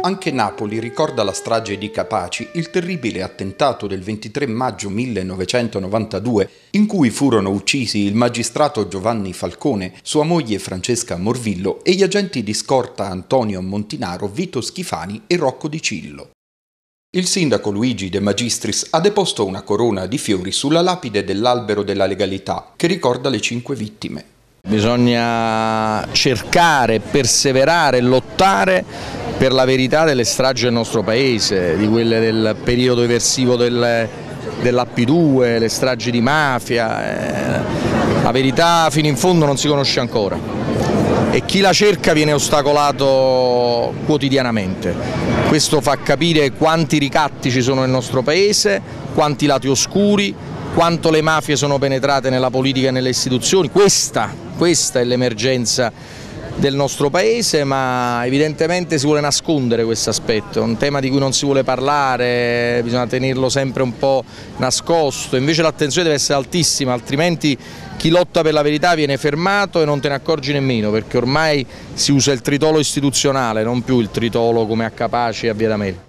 anche Napoli ricorda la strage di Capaci, il terribile attentato del 23 maggio 1992, in cui furono uccisi il magistrato Giovanni Falcone, sua moglie Francesca Morvillo e gli agenti di scorta Antonio Montinaro, Vito Schifani e Rocco Di Cillo. Il sindaco Luigi De Magistris ha deposto una corona di fiori sulla lapide dell'albero della legalità che ricorda le cinque vittime. Bisogna cercare, perseverare, lottare per la verità delle stragi del nostro paese, di quelle del periodo eversivo del, dell'Ap2, le stragi di mafia. Eh, la verità fino in fondo non si conosce ancora e chi la cerca viene ostacolato quotidianamente. Questo fa capire quanti ricatti ci sono nel nostro paese, quanti lati oscuri, quanto le mafie sono penetrate nella politica e nelle istituzioni. Questa, questa è l'emergenza del nostro paese ma evidentemente si vuole nascondere questo aspetto, è un tema di cui non si vuole parlare, bisogna tenerlo sempre un po' nascosto, invece l'attenzione deve essere altissima altrimenti chi lotta per la verità viene fermato e non te ne accorgi nemmeno perché ormai si usa il tritolo istituzionale, non più il tritolo come a Capaci e a Via D'Amelio.